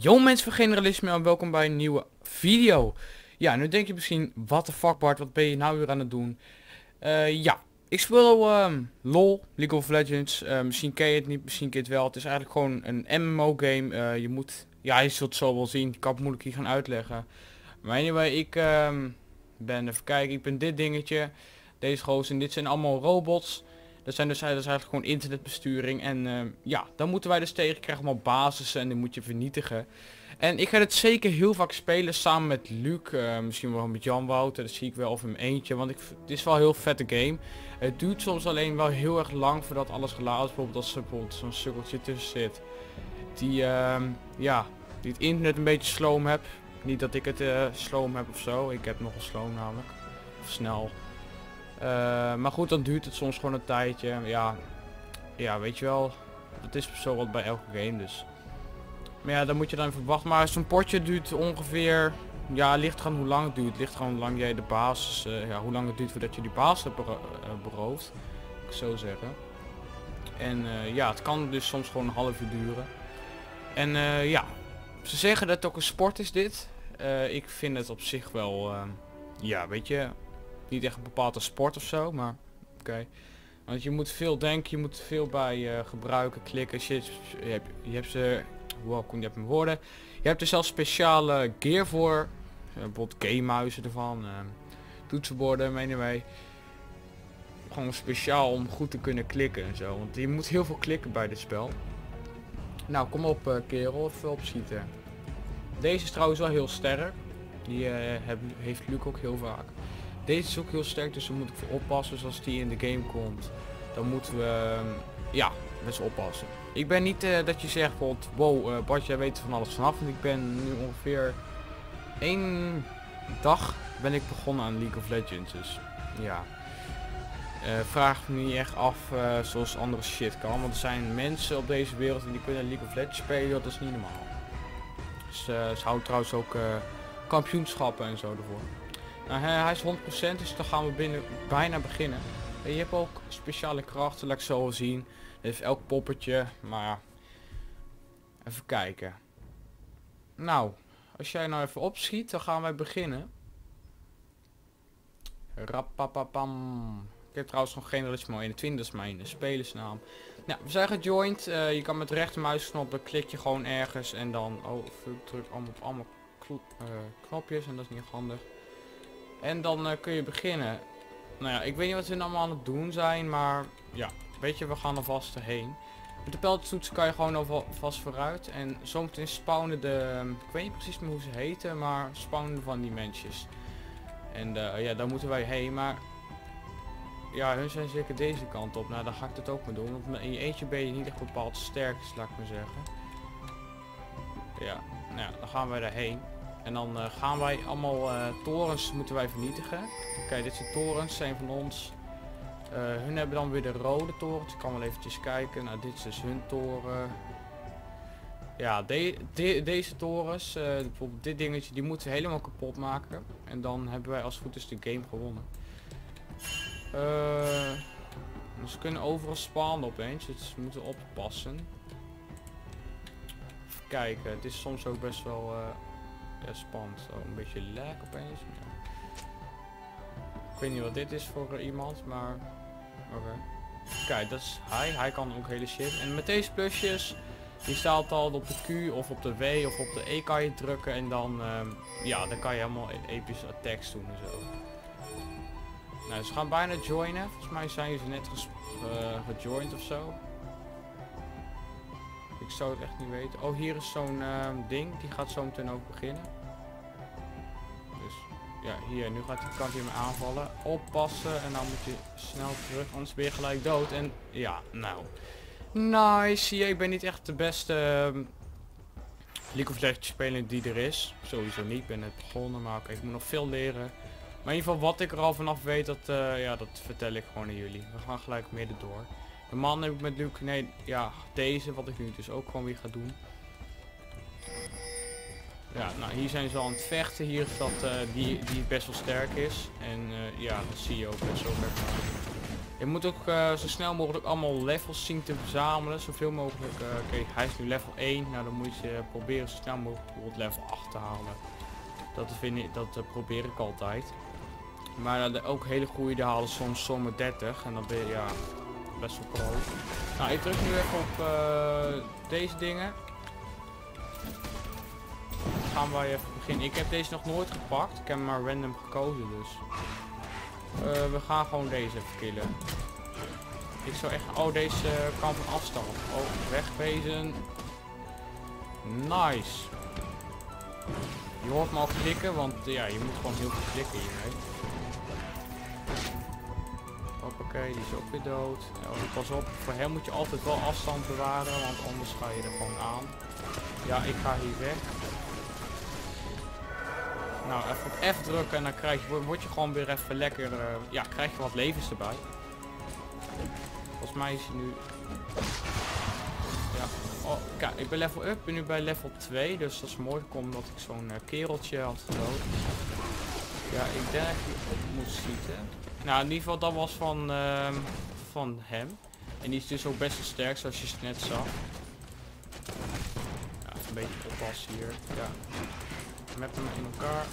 Yo mensen van Generalisme en welkom bij een nieuwe video. Ja, nu denk je misschien, wat de fuck Bart, wat ben je nou weer aan het doen? Eh, ja, ik speel ehm, LOL, League of Legends. Eh, misschien ken je het niet, misschien ken je het wel. Het is eigenlijk gewoon een MMO game. Eh, je moet, ja je zult zo wel zien, ik kan het moeilijk hier gaan uitleggen. Maar anyway, ik ehm, ben, even kijken, ik ben dit dingetje. Deze gozer en dit zijn allemaal robots. Dat zijn dus eigenlijk gewoon internetbesturing. En uh, ja, dan moeten wij dus tegen krijgen allemaal basissen en die moet je vernietigen. En ik ga het zeker heel vaak spelen samen met Luc. Uh, misschien wel met Jan Wouter, dat zie ik wel of hem eentje. Want ik, het is wel een heel vette game. Het duurt soms alleen wel heel erg lang voordat alles geladen is. Bijvoorbeeld als er bijvoorbeeld zo'n sukkeltje tussen zit. Die, uh, ja, die het internet een beetje sloom heb. Niet dat ik het uh, sloom heb of zo. Ik heb nogal sloom namelijk. Of snel. Uh, maar goed, dan duurt het soms gewoon een tijdje. Ja, ja weet je wel. Dat is zo wat bij elke game dus. Maar ja, dan moet je dan even wachten. Maar zo'n potje duurt ongeveer... Ja, ligt gewoon hoe lang het duurt. Ligt gewoon hoe lang jij de basis... Uh, ja, hoe lang het duurt voordat je die basis hebt uh, beroofd. Ik zo zeggen. En ja, het kan dus soms gewoon een half uur duren. En ja, ze zeggen dat het ook een sport is dit. ik vind het op zich wel... ja, weet je, niet echt een bepaalde sport of zo, maar oké. Want je moet veel denken, je moet veel bij uh, gebruiken, klikken, shit. Je hebt, je hebt ze, wow, je hebt mijn woorden. Je hebt er zelfs speciale gear voor. Uh, bijvoorbeeld game-muizen ervan. Uh, toetsenborden, anyway. Gewoon speciaal om goed te kunnen klikken en zo. Want je moet heel veel klikken bij dit spel. Nou, kom op kerel, even opschieten. Deze is trouwens wel heel sterk. Die heb, heeft Luc ook heel vaak. Deze is ook heel sterk, dus daar moet ik voor oppassen. Dus als die in de game komt, dan moeten we ja, met ze oppassen. Ik ben niet uh, dat je zegt bijvoorbeeld, wow uh, Bart, jij weet van alles vanaf. Want ik ben nu ongeveer één dag ben ik begonnen aan League of Legends. Dus ja, uh, vraag me niet echt af zoals andere shit kan. Want er zijn mensen op deze wereld en die kunnen League of Legends spelen, dat is niet normaal. Dus ze houden trouwens ook kampioenschappen en zo ervoor. Nou, hij is 100%, dus dan gaan we binnen bijna beginnen. En je hebt ook speciale krachten, laat ik zo zien. heeft elk poppetje, maar even kijken. Nou, als jij nou even opschiet, dan gaan wij beginnen. Rappapapam. Ik heb trouwens nog geen Generalismo 21, dat is mijn spelersnaam. Nou, we zijn gejoind. Uh, je kan met rechtermuisknop, klik je gewoon ergens en dan... Oh, druk allemaal op allemaal uh, knopjes en dat is niet handig. En dan uh, kun je beginnen. Nou ja, ik weet niet wat ze allemaal aan het doen zijn, maar ja, weet je, we gaan er vast heen. Met de pijltoetsen kan je gewoon alvast vooruit. En zometeen spawnen de, ehm, ik weet niet precies meer hoe ze heten, maar spawnen van die mensjes. En uh, ja, daar moeten wij heen, maar ja, hun zijn zeker deze kant op. Nou, dan ga ik het ook maar doen. Want in je eentje ben je niet echt bepaald sterk, laat ik maar zeggen. Ja, nou ja, dan gaan wij daarheen. En dan uh, gaan wij allemaal uh, torens moeten wij vernietigen. Kijk, dit zijn torens, zijn van ons. Uh, hun hebben dan weer de rode torens. Ik kan wel eventjes kijken. Nou, dit is dus hun toren. Ja, de, de, deze torens, bijvoorbeeld dit dingetje, die moeten we helemaal kapot maken. En dan hebben wij als het goed is de game gewonnen. ze kunnen overal spawnen opeens, dus we moeten oppassen. Even kijken, het is soms ook best wel spannend. Zo een beetje lag opeens. Ik weet niet wat dit is voor iemand, maar oké. Kijk, dat is hij. Hij kan ook hele shit. En met deze plusjes, die staat al op de Q of op de W of op de E kan je drukken en dan, um, ja, dan kan je helemaal e- epische attacks doen en zo. Nou, ze gaan bijna joinen. Volgens mij zijn ze net uh, gejoined of zo. Ik zou het echt niet weten. Oh, hier is zo'n uh, ding. Die gaat zo meteen ook beginnen. Ja, hier. Nu gaat die kant hier me aanvallen. Oppassen. En dan moet je snel terug. Anders ben je gelijk dood. En ja, nou. Nice. Je, ik ben niet echt de beste um, League of Legends speler die er is. Sowieso niet. Ik ben net begonnen. Maar ik moet nog veel leren. Maar in ieder geval wat ik er al vanaf weet, dat, uh, ja, dat vertel ik gewoon aan jullie. We gaan gelijk midden door. De man heb ik met Luc, nee, ja, deze, wat ik nu dus ook gewoon weer ga doen. Ja, nou hier zijn ze al aan het vechten. Hier dat uh, die, die best wel sterk is. En uh, ja, dat zie je ook best wel ver. Je moet ook uh, zo snel mogelijk allemaal levels zien te verzamelen. Zoveel mogelijk. Oké, hij is nu level 1. Nou dan moet je proberen zo snel mogelijk bijvoorbeeld level 8 te halen. Dat, dat probeer ik altijd. Maar ook hele goede halen soms sommen 30. En dan ben je ja, best wel pro. Nou, ik druk nu even op deze dingen. Gaan wij even beginnen. Ik heb deze nog nooit gepakt. Ik heb hem maar random gekozen dus. Uh, we gaan gewoon deze even killen. Ik zou echt... Oh, deze uh, kan van afstand. Oh, wegwezen. Nice. Je hoort me al klikken, want ja, je moet gewoon heel veel klikken hiermee. Hoppakee, die is ook weer dood. Oh, pas op, voor hem moet je altijd wel afstand bewaren, want anders ga je er gewoon aan. Ja, ik ga hier weg. Nou, even op F drukken en dan krijg je, word je gewoon weer even lekker, uh, ja, krijg je wat levens erbij. Volgens mij is hij nu... Ja, oh, kijk, ik ben level up, ben nu bij level 2, dus dat is mooi gekomen dat ik zo'n uh, kereltje had gedood. Ja, ik denk op moet schieten. Nou, in ieder geval, dat was van, uh, van hem. En die is dus ook best wel sterk, zoals je net zag. Ja, even een beetje oppassen hier. Ja, met hem in elkaar.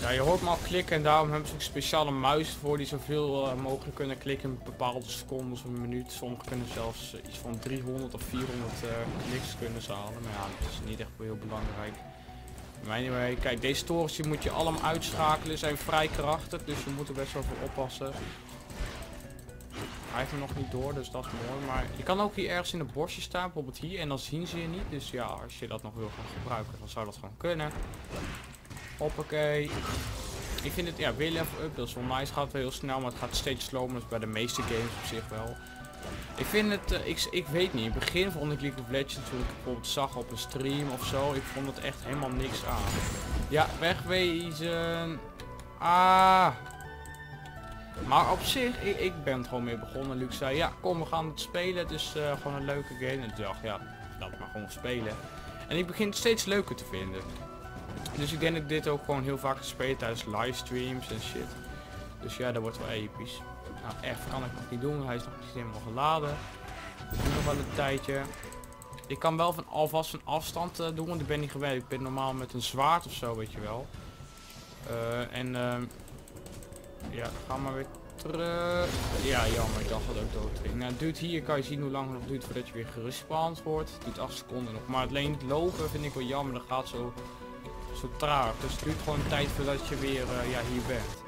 Ja, je hoort me al klikken en daarom hebben ze een speciale muis voor die zoveel uh, mogelijk kunnen klikken in bepaalde seconden of een minuut. Sommigen kunnen zelfs uh, iets van 300 of 400 uh, kliks kunnen halen, maar ja, dat is niet echt heel belangrijk. Maar anyway, kijk, deze torens moet je allemaal uitschakelen, zijn vrij krachtig, dus je moet er best wel voor oppassen. Hij nog niet door, dus dat is mooi. Maar je kan ook hier ergens in de bosje staan, bijvoorbeeld hier. En dan zien ze je niet. Dus ja, als je dat nog wil gaan gebruiken, dan zou dat gewoon kunnen. Hoppakee. Ik vind het, ja, weer level up. Dat is wel nice. Het gaat heel snel, maar het gaat steeds slower. Dat is bij de meeste games op zich wel. Ik vind het, uh, ik, ik weet niet. In het begin vond ik League of Legends toen ik bijvoorbeeld zag op een stream of zo. Ik vond het echt helemaal niks aan. Ja, wegwezen. Ah, maar op zich, ik, ik ben er gewoon mee begonnen. Luc zei, ja kom we gaan het spelen. Het is uh, gewoon een leuke game. En ik dacht, ja, laat maar gewoon spelen. En ik begin het steeds leuker te vinden. Dus ik denk dat ik dit ook gewoon heel vaak spelen tijdens livestreams en shit. Dus ja, dat wordt wel episch. Nou, F kan ik nog niet doen. Hij is nog niet helemaal geladen. Dat nog wel een tijdje. Ik kan wel van alvast van afstand uh, doen, want ik ben niet gewend. Ik ben normaal met een zwaard of zo, weet je wel. Uh, en ehm, ja, ga maar weer terug. Ja, jammer, ik dacht dat ook dood ging. Nou, duurt hier, kan je zien hoe lang het nog duurt voordat je weer gerespawnd wordt. Het duurt 8 seconden nog. Maar alleen het lopen vind ik wel jammer, dat gaat zo, zo traag. Dus het duurt gewoon tijd voordat je weer uh, ja, hier bent.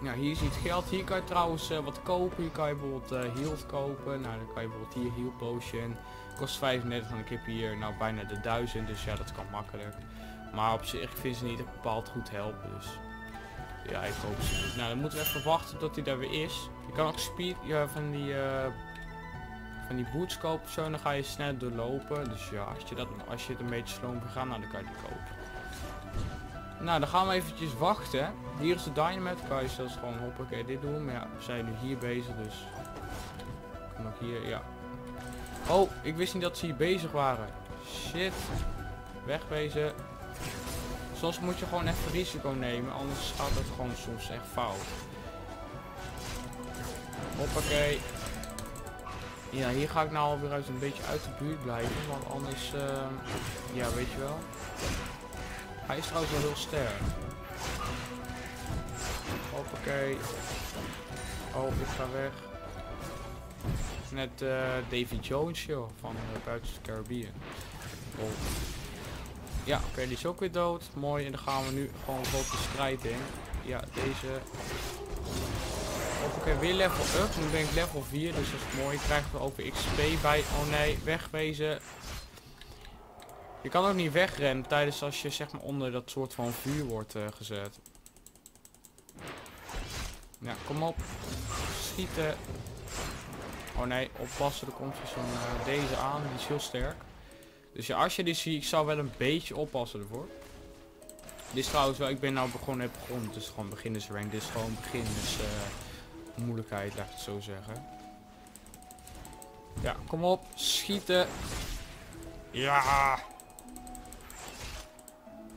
Nou, hier zie je het geld. Hier kan je trouwens uh, wat kopen. Hier kan je bijvoorbeeld uh, kopen. Nou, dan kan je bijvoorbeeld hier heal potion. Kost 35 en ik heb hier nou bijna de 1000. Dus ja, dat kan makkelijk. Maar op zich vind ze niet bepaald goed helpen. Dus ja, ik hoop ze niet. Nou, dan moeten we even wachten tot hij daar weer is. Je kan ook speed ja, van die uh, van die boots kopen zo, dan ga je snel doorlopen. Dus ja, als je dat als je het een beetje sloom gaat, nou dan kan je die kopen. Nou, dan gaan we eventjes wachten. Hier is de dynamite, kan je zelfs gewoon hoppakee dit doen. Maar ja, we zijn nu hier bezig, dus kan ook hier, ja. Oh, ik wist niet dat ze hier bezig waren. Shit. Wegwezen. Soms moet je gewoon even risico nemen, anders gaat het gewoon soms echt fout. Hoppakee. Ja, hier ga ik nou alweer uit een beetje uit de buurt blijven, want anders, uh, ja weet je wel. Hij is trouwens wel heel sterk. Hoppakee. Oh, ik ga weg. Net uh, Davy Jones joh, van uh, Buiten Caribbean. Oh. Ja, oké, die is ook weer dood. Mooi, en dan gaan we nu gewoon op de strijd in. Ja, deze. Oké, weer level up. Nu ben ik level 4, dus dat is mooi. Krijgen we ook XP bij. Oh nee, wegwezen. Je kan ook niet wegrennen tijdens als je zeg maar onder dat soort van vuur wordt uh, gezet. Ja, kom op. Schieten. Oh nee, oppassen. Er komt zo'n uh, deze aan. Die is heel sterk. Dus ja, als je die ziet, ik zou wel een beetje oppassen ervoor. Dit is trouwens wel, ik ben nou begonnen, heb begonnen, het is gewoon beginnersrank, dit is gewoon beginners uh, moeilijkheid, laat ik het zo zeggen. Ja, kom op, schieten. Ja.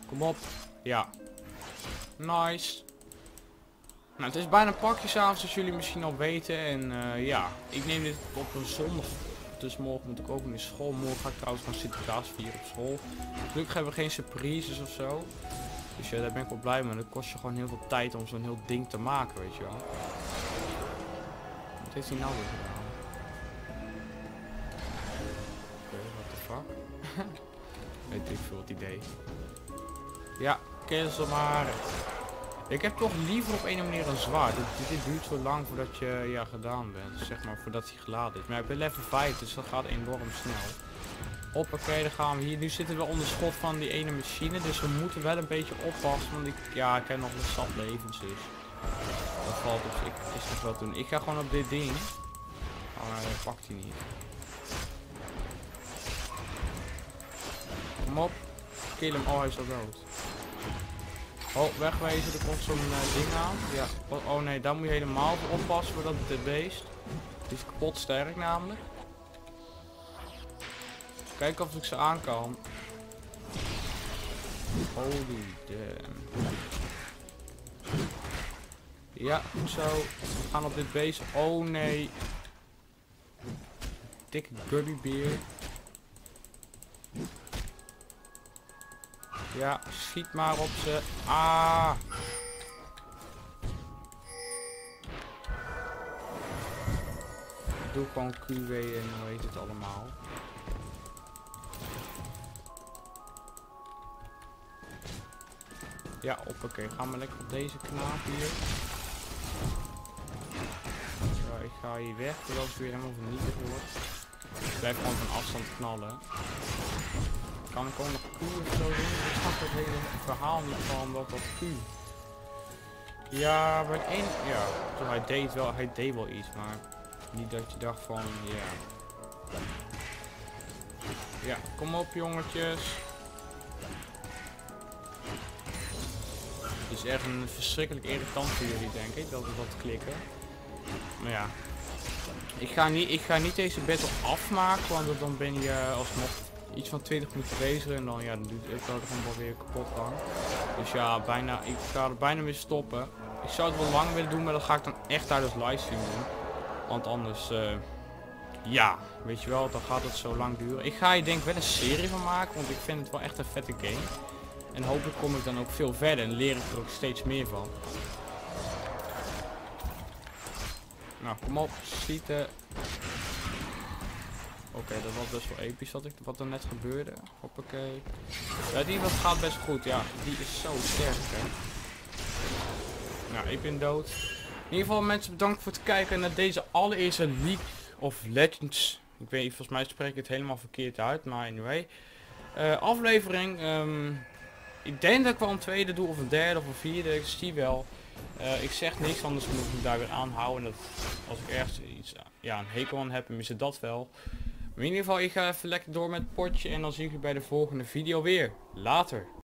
Kom op. Ja. Nice. Nou, het is bijna pakjesavond zoals jullie misschien al weten. En eh, ja, ik neem dit op een zondag. Dus morgen moet ik ook in school. Morgen ga ik trouwens gaan Sinterklaas vieren op school. Gelukkig hebben we geen surprises of zo. Dus ja, daar ben ik wel blij mee. Dat kost je gewoon heel veel tijd om zo'n heel ding te maken, weet je wel. Wat heeft hij nou weer gedaan? Oké, what the fuck? Weet ik veel wat idee. Ja, cancel maar. Ik heb toch liever op een manier een zwaard. Dit, dit, duurt zo lang voordat je ja, gedaan bent. Zeg maar voordat hij geladen is. Maar ik ben level 5, dus dat gaat enorm snel. Hoppakee, dan gaan we hier. Nu zitten we onder schot van die ene machine. Dus we moeten wel een beetje oppassen. Want ik, ja, ik heb nog een zat levens dus. Dat valt op zich. Is nog wel doen. Ik ga gewoon op dit ding. Maar oh, pakt hij niet. Kom op. Kill hem. Oh, hij is al dood. Oh, wegwezen. Er komt zo'n uh, ding aan. Ja. Oh, oh, nee, daar moet je helemaal voor oppassen voor dat de beest. Die is kapot sterk namelijk. Kijken of ik ze aan kan. Holy damn. Ja, zo. We gaan op dit beest. Oh nee. Dikke gummibeer. Ja, schiet maar op ze. Ah. Doe gewoon QW en hoe heet het allemaal. Ja, oké. Gaan we lekker op deze knaap hier. Ik ga hier weg, terwijl het weer helemaal vernietigd wordt. Ik blijf gewoon van afstand knallen. Kan ik ook nog Q of zo doen? Ik snap het hele verhaal niet van wat dat Q. Ja, bij één... Ja, toch, hij deed wel, hij deed wel iets, maar niet dat je dacht van, ja. Ja, kom op jongetjes. Het is echt een verschrikkelijk irritant voor jullie, denk ik, dat we dat klikken. Maar ja. Ik ga niet, ik ga niet deze battle afmaken, want dan ben je alsnog iets van 20 minuten bezig en dan, ja, dan doet het gewoon wel weer kapot gaan. Dus ja, bijna, ik ga er bijna mee stoppen. Ik zou het wel lang willen doen, maar dat ga ik dan echt tijdens livestream doen. Want anders, uh, ja, weet je wel, dan gaat het zo lang duren. Ik ga hier denk ik wel een serie van maken, want ik vind het wel echt een vette game. En hopelijk kom ik dan ook veel verder en leer ik er ook steeds meer van. Nou, kom op, schieten. Oké, dat was best wel episch wat, ik, wat er net gebeurde. Hoppakee. Ja, die wat gaat best goed. Ja, die is zo sterk, hè. Nou, ik ben dood. In ieder geval mensen bedankt voor het kijken naar deze allereerste League of Legends. Ik weet, volgens mij spreek ik het helemaal verkeerd uit, maar anyway. Uh, aflevering. Um, ik denk dat ik wel een tweede doe of een derde of een vierde. Ik zie wel. Uh, ik zeg niks, anders moet ik me daar weer aanhouden. Dat als ik ergens iets, ja, een hekel aan heb, dan is het dat wel. In ieder geval, ik ga even lekker door met het potje en dan zie ik u bij de volgende video weer. Later.